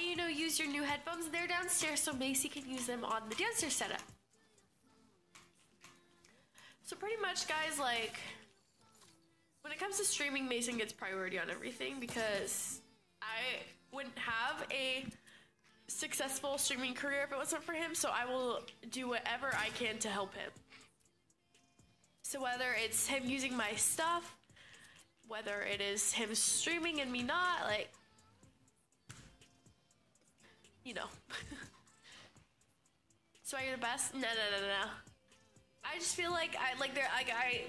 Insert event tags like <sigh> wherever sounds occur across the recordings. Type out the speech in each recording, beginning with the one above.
you know, use your new headphones. They're downstairs, so Macy can use them on the downstairs setup. So pretty much, guys, like when it comes to streaming, Mason gets priority on everything because I wouldn't have a successful streaming career if it wasn't for him. So I will do whatever I can to help him. So whether it's him using my stuff, whether it is him streaming and me not, like, you know. <laughs> so you the best? No, no, no, no, no. I just feel like I like there like I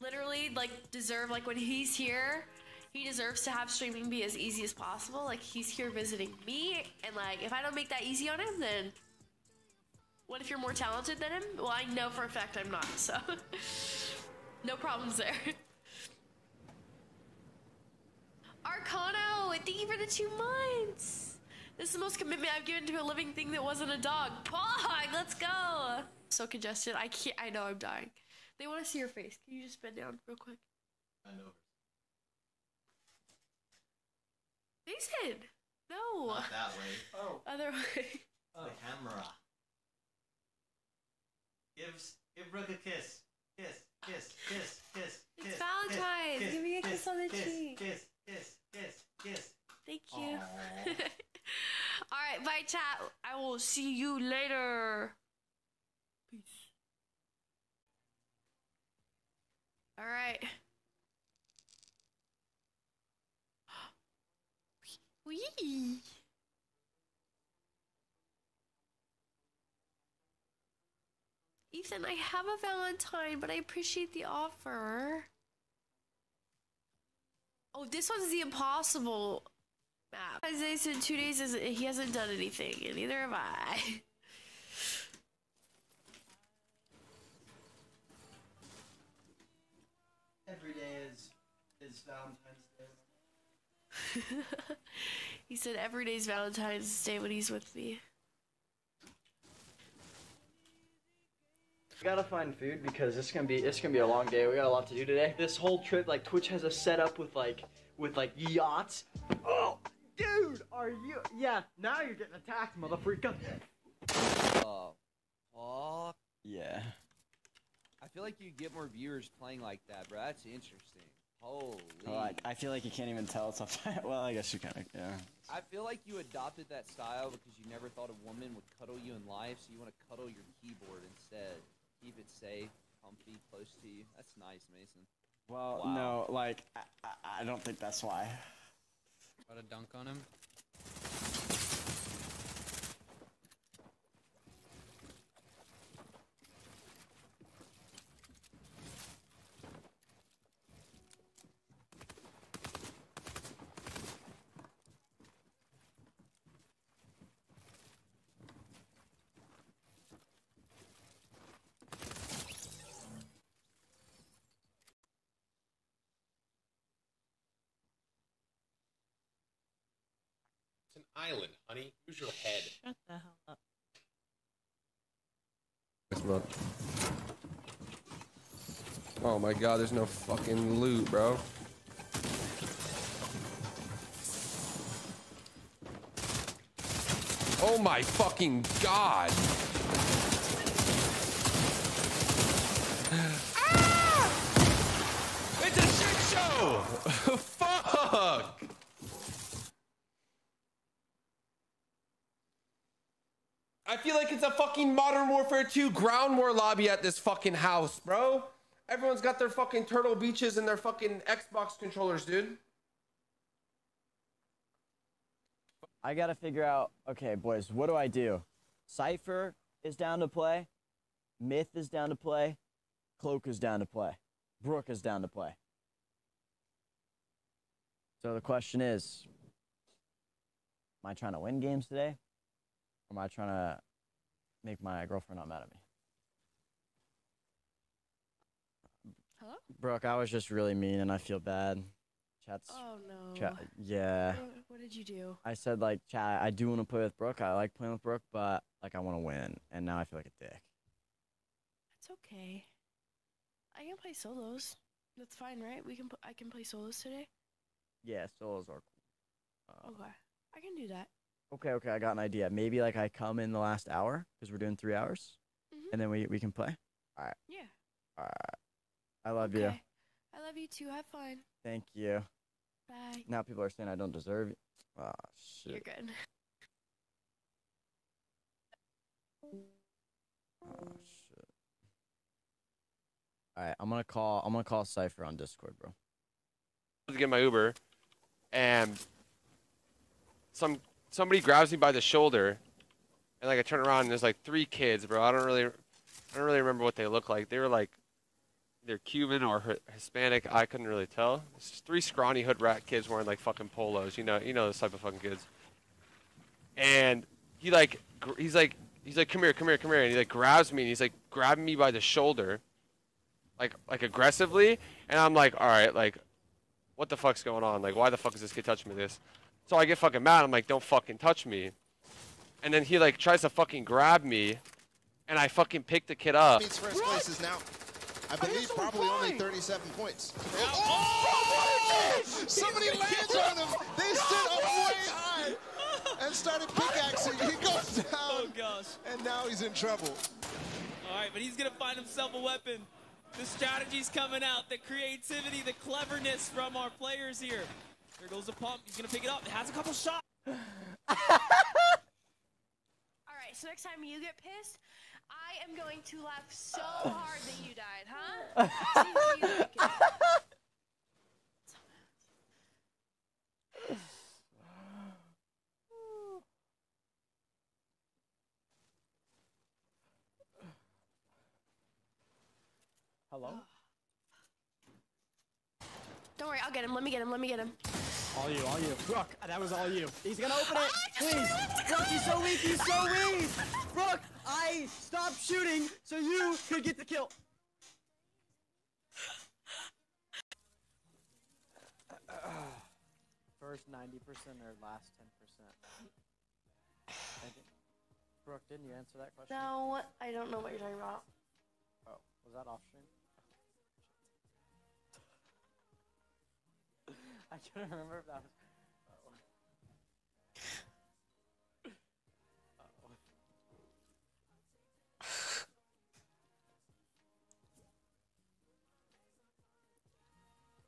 literally like deserve like when he's here, he deserves to have streaming be as easy as possible. Like he's here visiting me, and like if I don't make that easy on him, then what if you're more talented than him? Well, I know for a fact I'm not, so <laughs> no problems there. <laughs> Arcano, thank you for the two months. This is the most commitment I've given to a living thing that wasn't a dog. Pog, let's go. So congested. I can't. I know I'm dying. They want to see your face. Can you just bend down real quick? I know. Mason, no. Not that way. Oh, Other way. oh. <laughs> The camera. Give give Brooke a kiss. Kiss, kiss, kiss, kiss, It's Valentine's. kiss. kiss, Give me a kiss on the kiss, cheek. Kiss, kiss, kiss, kiss. Thank you. <laughs> Aw. All right, bye, chat. I will see you later. Peace. All right. <gasps> Wee. Ethan, I have a Valentine, but I appreciate the offer. Oh, this one's the impossible map. Isaiah said two days is he hasn't done anything, and neither have I. Every day is is Valentine's Day. <laughs> he said every day's Valentine's Day when he's with me. We gotta find food because it's gonna be it's gonna be a long day. We got a lot to do today. This whole trip, like Twitch has a setup with like with like yachts. Oh, dude, are you? Yeah, now you're getting attacked, motherfucker. Oh, fuck. Yeah. I feel like you get more viewers playing like that, bro. That's interesting. Holy. Oh, I, I feel like you can't even tell it's upside. <laughs> Well, I guess you can. Yeah. I feel like you adopted that style because you never thought a woman would cuddle you in life, so you want to cuddle your keyboard instead. Keep it safe, comfy, close to you. That's nice, Mason. Well, Wow. no, like I, I, I don't think that's why. Try a dunk on him. An island, honey. Use your head. Shut the hell up. Look. Oh my god, there's no fucking loot, bro. Oh my fucking god! Ah! It's a shit show! <laughs> Fuck! I feel like it's a fucking Modern Warfare 2 ground war lobby at this fucking house, bro. Everyone's got their fucking Turtle Beaches and their fucking Xbox controllers, dude. I gotta figure out. Okay, boys, what do I do? Cipher is down to play. Myth is down to play. Cloak is down to play. Brooke is down to play. So the question is Am I trying to win games today? Am I trying to make my girlfriend not mad at me? Hello? Brooke, I was just really mean and I feel bad. Chat's. Oh no. Chat, yeah. What, what did you do? I said like, chat. I do want to play with Brooke. I like playing with Brooke, but like I want to win, and now I feel like a dick. That's okay. I can play solos. That's fine, right? We can. I can play solos today. Yeah, solos are cool. Uh, Okay, I can do that. Okay, okay, I got an idea. Maybe like I come in the last hour because we're doing three hours, Mhm. and then we we can play. All right. Yeah. All right. I love you. Okay. I love you too. Have fun. Thank you. Bye. Now people are saying I don't deserve it. Ah, You're good. Oh, shit. All right, I'm gonna call. I'm gonna call Cipher on Discord, bro. to get my Uber, and some somebody grabs me by the shoulder, and like I turn around and there's like three kids, bro. I don't really, I don't really remember what they look like. They were like, they're Cuban or Hispanic. I couldn't really tell. It's just three scrawny hood rat kids wearing like fucking polos. You know, you know those type of fucking kids. And he like, he's like, he's like, come here, come here, come here, and he like grabs me and he's like grabbing me by the shoulder, like like aggressively, and I'm like, all right, like what the fuck's going on? Like, why the fuck is this kid touching me this? So I get fucking mad. I'm like, don't fucking touch me. And then he like tries to fucking grab me, and I fucking pick the kid up. Means first place is now, I believe, probably only 37 points. Oh, Somebody lands on him. They stood up way high and started pickaxing. He goes <laughs> oh, down, Oh gosh. and now he's in trouble. All right, but he's gonna find himself a weapon. The strategy's coming out, the creativity, the cleverness from our players here. There goes the pump. He's gonna pick it up. It has a couple shots. <laughs> All right. So next time you get pissed, I am going to laugh so hard that you died, huh? See how you like it. Hello? Don't worry, I'll get him. Let me get him. Let me get him. All you, all you. Brooke, that was all you. He's gonna open it. Ah, Please. Brooke, he's so weak. He's so ah! weak. Brooke, I stopped shooting so you could get the kill. First 90% or last 10%? Brooke, didn't you answer that question? No, I don't know what you're talking about. Oh, was that off stream? I couldn't remember if that was.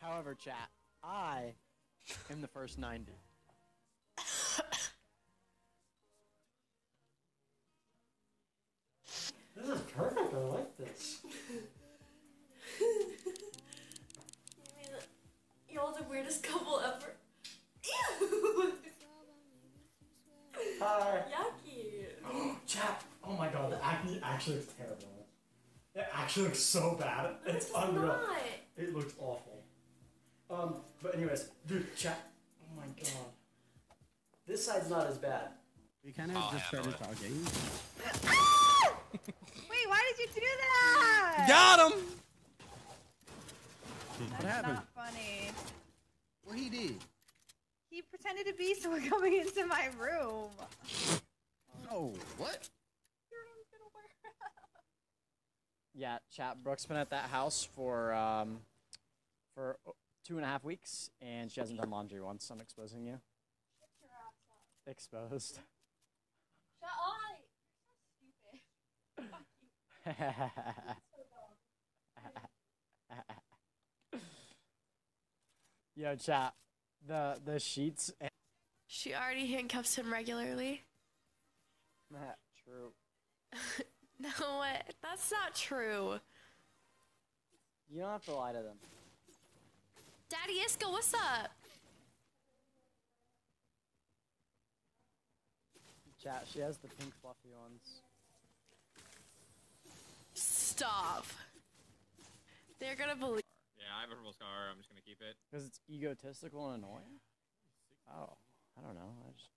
However, chat, I am the first 90. This is perfect. I like this. Weirdest couple ever. <laughs> Hi. Yucky. Chat. Oh my god, the acne actually looks terrible. It actually looks so bad. It's It's unreal. not. It looks awful. Um, but anyways, dude, chat. Oh my god. This side's not as bad. We kind of I'll just started it. talking. Wait, why did you do that? Got him! That's What happened? not funny. What he did? He pretended to be someone coming into my room. Oh, what? Yeah, chat. Brooke's been at that house for um, for two and a half weeks, and she hasn't done laundry once. I'm exposing you. Exposed. Shut up. Stupid. <laughs> Yo, chat. The the sheets. She already handcuffs him regularly. True. <laughs> No, what? That's not true. You don't have to lie to them. Daddy Iska, what's up? Chat. She has the pink fluffy ones. Stop. They're gonna believe. Yeah, I have a purple scar. I'm just gonna keep it. Because it's egotistical and annoying. Oh, I don't know. I just.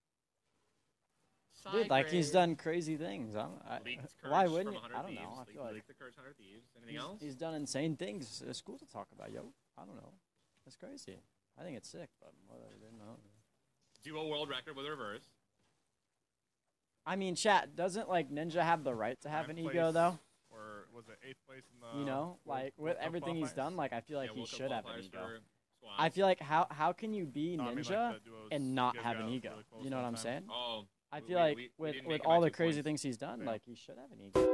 Dude, like he's done crazy things. I'm, I, why wouldn't you? I don't know. I feel like the Courage 100 Thieves. Anything he's, else? he's done insane things. It's cool to talk about, yo. I don't know. It's crazy. I think it's sick, but I didn't know. Duo world record with a reverse. I mean, chat doesn't like Ninja have the right to have an ego though. Or was it eighth place in the? You know, like with everything he's done, like I feel like yeah, he should have an ego. I feel like how how can you be No, I mean, like, ninja and not have an ego? close You know what I'm the saying? Oh, I feel we- like we- we with didn't with make it by all the crazy points. things he's done, Yeah. like he should have an ego.